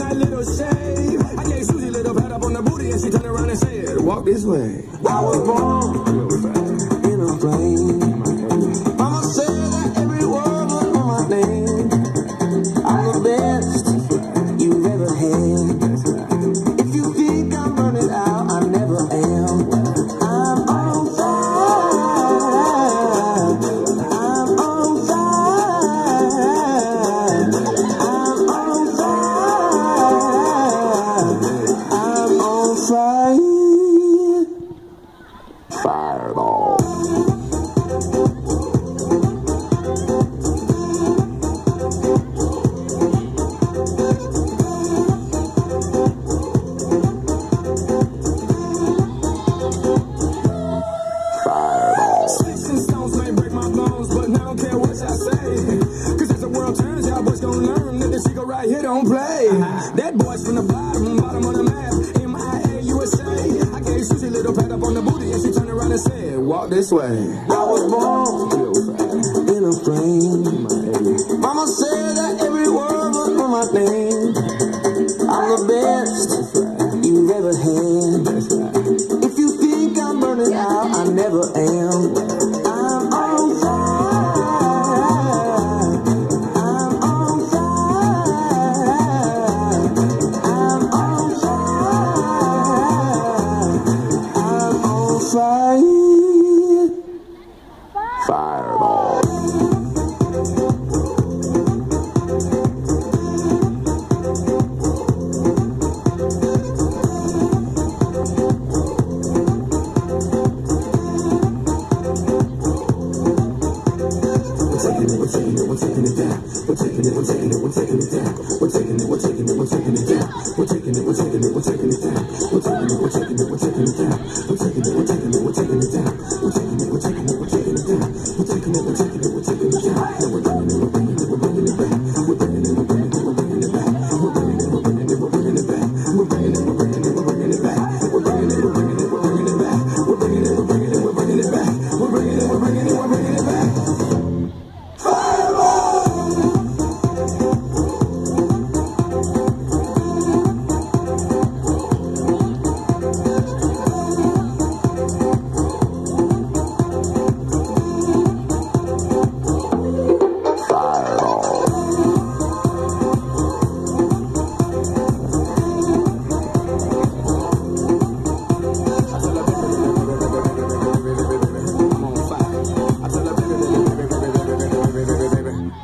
nice little shave. I gave Susie a little pat up on the booty and she turned around and said, walk this way. I was born in a plane. That from the bottom, bottom of the map. M-I-A, USA. I gave Susie a little pat up on the booty and she turned around and said, walk this way. I was born in a plane. Mama said We're taking it, we're taking it, it down. We're taking it, we're taking it, we're taking it down. We're taking it, we're taking it, we're taking it down. We're taking it, we're taking it, we're taking it down. We're taking it, we're taking it, we're taking it down. We're taking it, we're taking it, we're taking it down. We're taking it, we're taking it, we're taking it down. And we're taking it, we're taking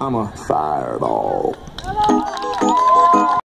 I'm a fireball.